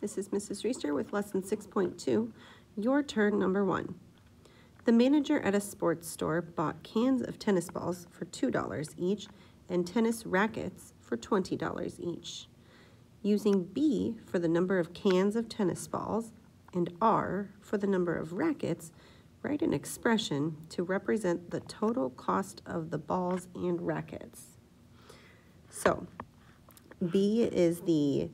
This is Mrs. Reisetter with lesson 6.2, your turn number one. The manager at a sports store bought cans of tennis balls for $2 each and tennis rackets for $20 each. Using B for the number of cans of tennis balls and R for the number of rackets, write an expression to represent the total cost of the balls and rackets. So, B is the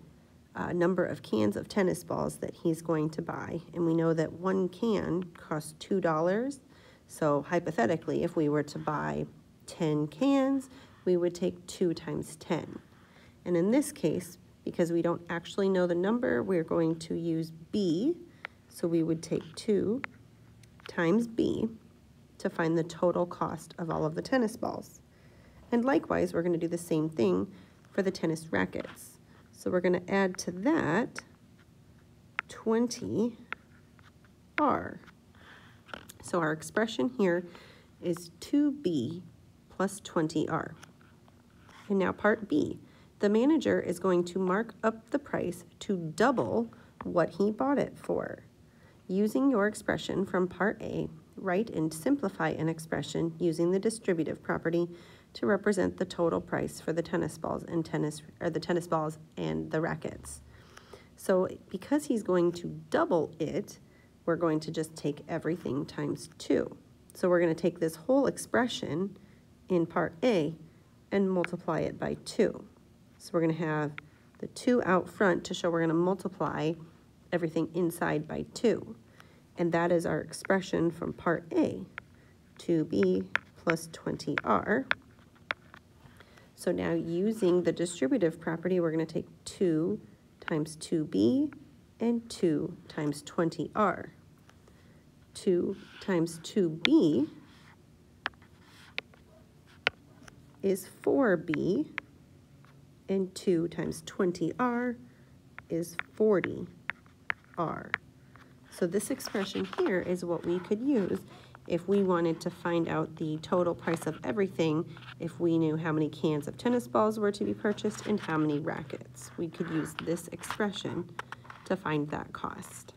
uh, number of cans of tennis balls that he's going to buy. And we know that one can costs $2. So hypothetically, if we were to buy 10 cans, we would take 2 times 10. And in this case, because we don't actually know the number, we're going to use B. So we would take 2 times B to find the total cost of all of the tennis balls. And likewise, we're going to do the same thing for the tennis rackets. So we're going to add to that 20R. So our expression here is 2B plus 20R. And now part B. The manager is going to mark up the price to double what he bought it for. Using your expression from part A, write and simplify an expression using the distributive property to represent the total price for the tennis balls and tennis, or the tennis balls and the rackets. So because he's going to double it, we're going to just take everything times two. So we're going to take this whole expression in part A and multiply it by two. So we're going to have the two out front to show we're going to multiply everything inside by two. And that is our expression from part A, 2b plus 20r. So now using the distributive property, we're going to take 2 times 2b and 2 times 20r. 2 times 2b is 4b, and 2 times 20r is 40r. So this expression here is what we could use if we wanted to find out the total price of everything, if we knew how many cans of tennis balls were to be purchased and how many rackets. We could use this expression to find that cost.